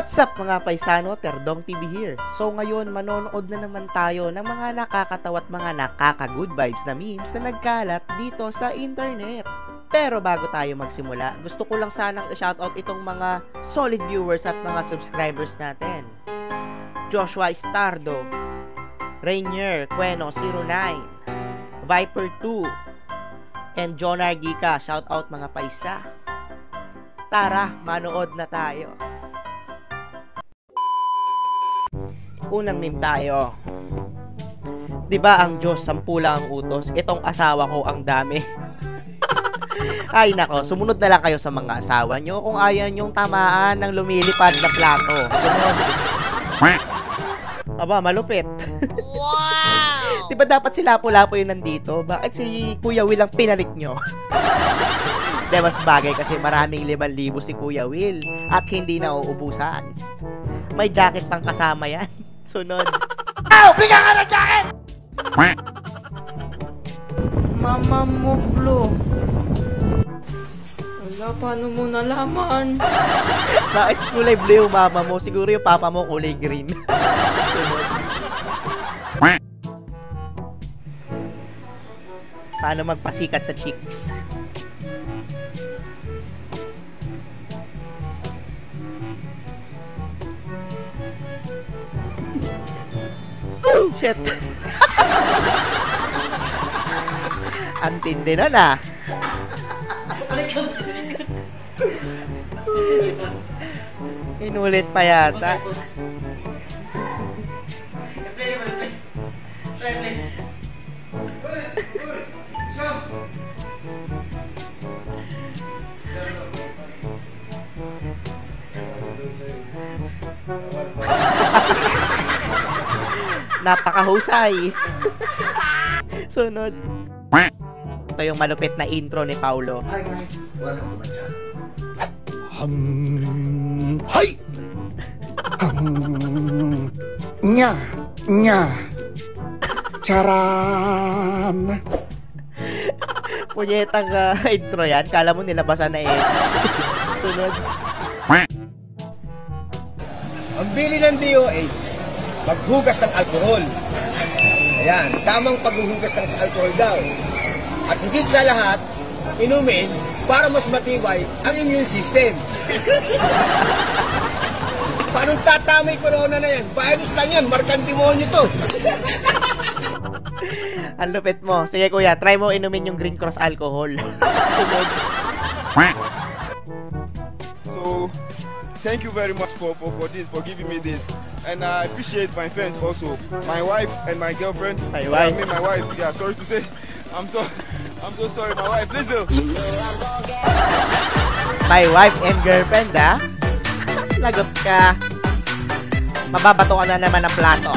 What's up mga paisano? Terdong TV here. So ngayon, manonood na naman tayo ng mga nakakatawa at mga nakaka-good vibes na memes na nagkalat dito sa internet. Pero bago tayo magsimula, gusto ko lang sanang i-shoutout itong mga solid viewers at mga subscribers natin. Joshua Stardo, Rainier Queno 09, Viper 2, and John Argica. Shoutout mga paisa. Tara, manood na tayo. Unang meme tayo. 'Di ba ang Diyos sampu lang ang utos? Itong asawa ko ang dami. Ay nako, sumunod na lang kayo sa mga asawa nyo kung ayaw nyong tamaan ng lumilipad na plato. Sumunod. Aba, malupit. wow! Di ba dapat si Lapo-Lapo yung nandito? Bakit si Kuya Will ang pinalik nyo? Di mas bagay kasi maraming 5,000 si Kuya Will at hindi na uubusan. May jacket pang kasama yan. Sunod. Ow! Bigyan ka ng jacket! Mama mo, Blue. Wala, paano mo nalaman? Bakit kulay blue yung mama mo? Siguro yung papa mo kulay green. Sunod. Paano magpasikat sa chicks? Shit. Ang tindi nun ah. Inulit pa yata. Napakahusay. Sunod. Ito yung malupit na intro ni Paulo. Hi guys, welcome to my channel. Hum, hi. Hum, nya, nya. Charan. Punyetang uh, intro yan. Kala mo nilabasan na eh. Sunod. Ang bili ng DOH, maghugas ng alkohol. Ayan, tamang paghuhugas ng alkohol daw. At higit sa lahat, inumin para mas matibay ang immune system. Paano tatamay corona na yan? Virus lang yan, markang demonyo to. Ang lupit mo. Sige kuya, try mo inumin yung Green Cross alcohol. So, thank you very much for, for, for this, for giving me this. And I appreciate my friends also. My wife and my girlfriend. My Yeah, wife. I mean my wife. Yeah, sorry to say. I'm so I'm so sorry, my wife. Listen. My wife and girlfriend, ha? Lagot ka. Mababato ka na naman ng plato.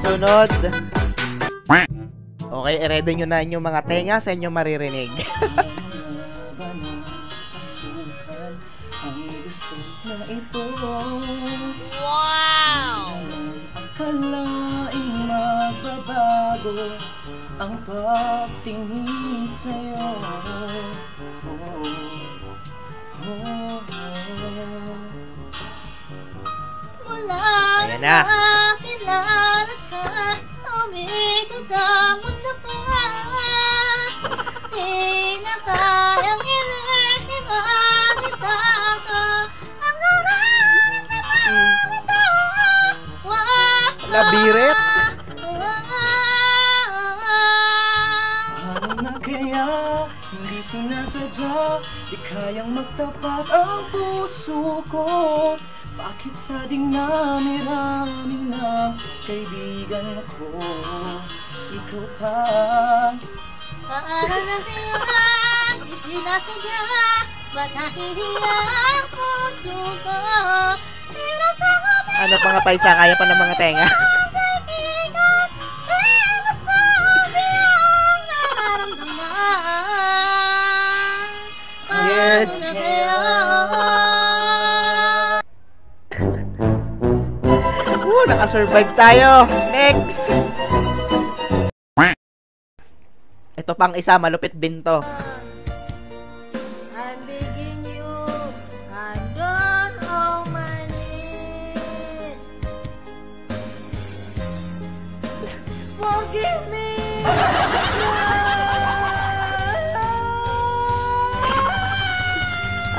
Sunod. Okay, i-ready nyo na inyong mga tenga sa inyong maririnig. Akalaing magbabago ang pagtingin sa'yo. Oh, oh, oh. Wala na na. kilala ka sinasadya Di kayang magtapat ang puso ko. Bakit sa dinami-rami ng kaibigan ko Ikaw pa. Paano na kaya di sinasadya Ba't nahihiya ang puso ko. Na kami Ano pa nga paisa, kaya pa ng mga tenga. Survive tayo. Next! Ito pang isa, malupit din to. I'm begging you. I don't owe my. Forgive me.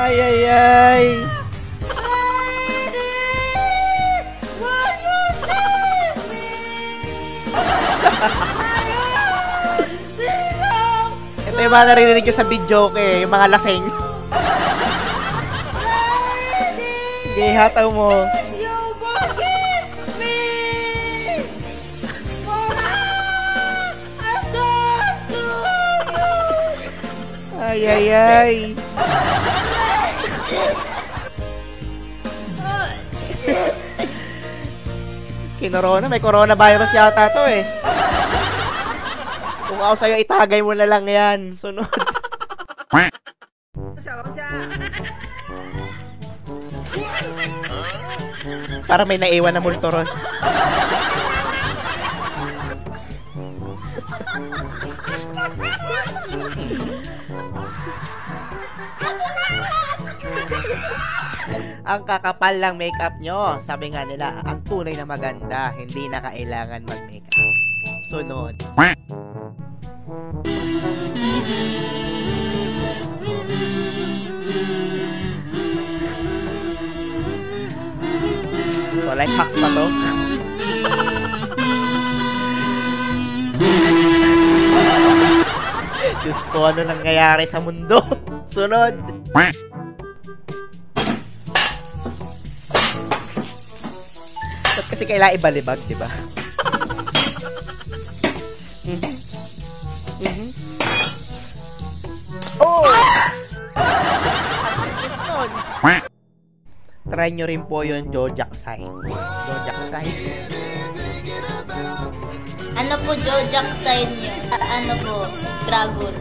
ay, ay, ay. Ito yung mga naririnig ko sa video ko eh, yung mga lasing. Sige, hataw mo. Ay, ay, ay. Kinorona, may coronavirus yata to eh. Kung ako sa'yo, itagay mo na lang yan. Sunod. Para may naiwan na multo ron. ang kakapal lang makeup nyo. Sabi nga nila, ang tunay na maganda, hindi na kailangan mag-makeup. Sunod. So, life hacks pa to? Diyos ko, ano nangyayari sa mundo? Sunod. Ba't kasi kailangan ibalibag, di ba? Mhm. Mhm. Oh! Ang nun. Try nyo rin po yung Jojak sign. Jojak sign. Ano po Jojak sign nyo? A- ano po? Dragon.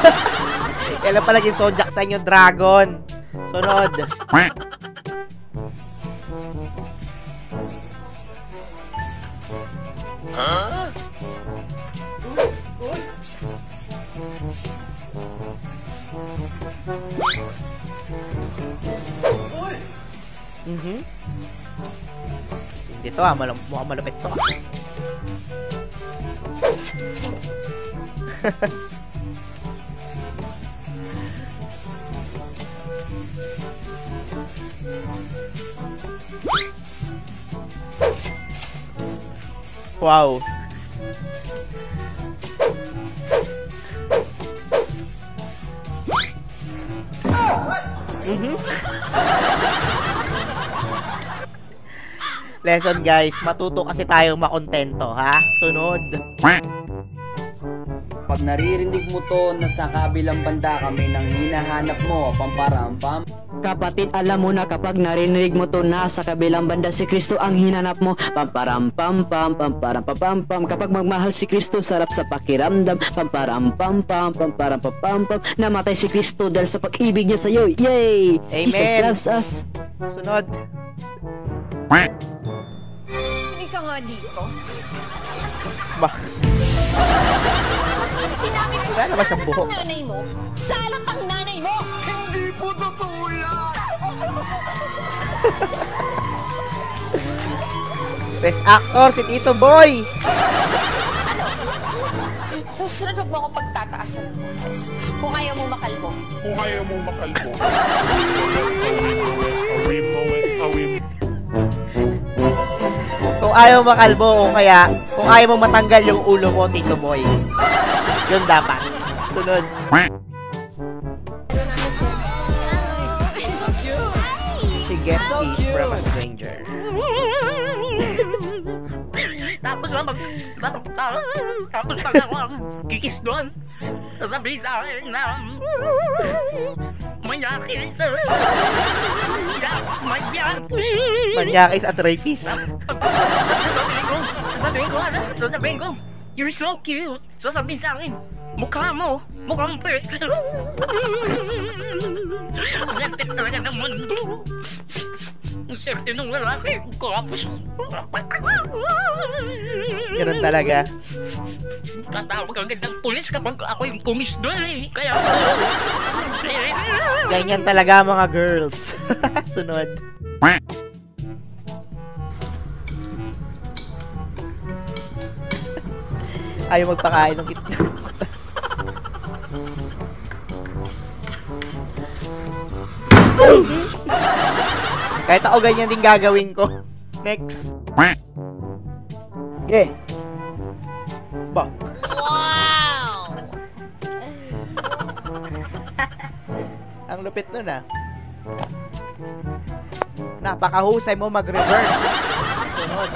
Kailan pala yung Zodiac sign yung dragon. Sunod. Mhm. Hindi to ah, malum mukhang malupit to ah. Wow. Mhm. Lesson guys, matuto kasi tayo makontento, ha? Sunod. Pag naririnig mo to, nasa kabilang banda kami nang hinahanap mo, pamparampam. Kapatid, alam mo na kapag narinig mo to nasa kabilang banda si Kristo ang hinanap mo. Pamparam pam pam pamparam pam pam pam. Kapag magmahal si Kristo, sarap sa pakiramdam. Pamparam pam pam pamparam pam pam pam. Namatay si Kristo dahil sa pag-ibig niya sa iyo. Yay! Amen. Jesus loves us. Sunod. Hindi ka nga dito. Bak. Sinabi ko Wala naman siyang buhok. ang nanay mo. Salat ang nanay mo! Hindi po totoo yan! Best actor, si Tito Boy. Susunod huwag mo akong pagtataasan ng boses. Kung ayaw mo makalbo. Kung ayaw mong makalbo. Kung ayaw makalbo o kaya kung ayaw mo matanggal yung ulo mo, Tito Boy. Yun dapat. Sunod. Si guest is from a stranger. Tapos lang mag... Tapos lang ako kikis doon. Sasabihin sa akin na... Mayakis. Mayakis. Manyakis at rapist. Sasabihin ko, ano? Ko, you're so cute. Sasabihin sa akin, mukha mo, mukhang perfect. Ang ganda talaga ng mundo. Ang swerte ng lalaki, kapos. Ganun talaga. Tatawag agad ng pulis kapag ako yung pumis doon eh. Kaya... Ganyan talaga mga girls. Sunod. Ayaw magpakain ng itlog. Kahit ako ganyan din gagawin ko. Next. Yeah. Ba. Wow! Ang lupit nun ah. Napakahusay mo mag-reverse. Sunod.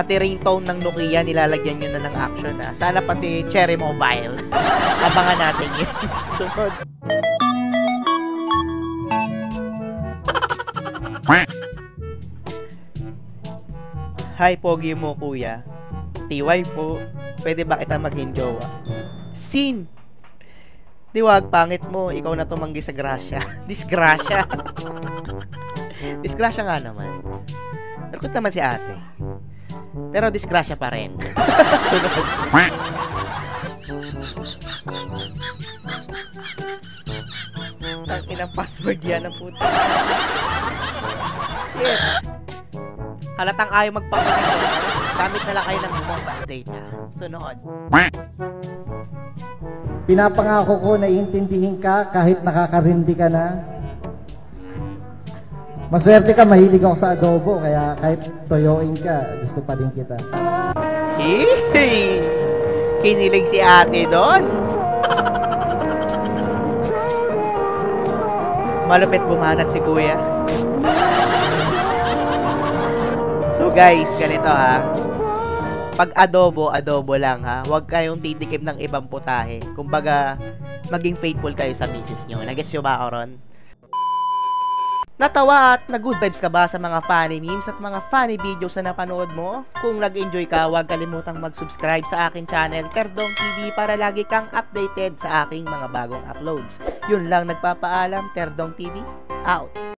Pati ringtone ng Nokia nilalagyan nyo na ng action ah. Sana pati Cherry Mobile. Abangan natin yun. Sunod. Hi, pogi mo, kuya. TY po. Pwede ba kita maging jowa? Sin! Diwag, pangit mo. Ikaw na tumanggi sa grasya. Disgrasya. Disgrasya nga naman. Nalkot naman si ate. Pero disgrasya pa rin. Sunod. Ang inang password yan ang puta. Shit. Halatang ayaw magpapalit. Gamit na lang kayo ng mobile data. Sunod. Pinapangako ko na iintindihin ka kahit nakakarindi ka na. Maswerte ka, mahilig ako sa adobo, kaya kahit toyoin ka, gusto pa din kita. Hey! Kinilig si ate doon. Malupit bumanat si kuya. So guys, ganito ha. Pag adobo, adobo lang ha. Huwag kayong titikim ng ibang putahe. Kumbaga, maging faithful kayo sa misis nyo. Nag-guess nyo ba ako ron? Natawa at na good vibes ka ba sa mga funny memes at mga funny videos na napanood mo? Kung nag-enjoy ka, huwag kalimutang mag-subscribe sa akin channel, Terdong TV, para lagi kang updated sa aking mga bagong uploads. Yun lang nagpapaalam, Terdong TV, out!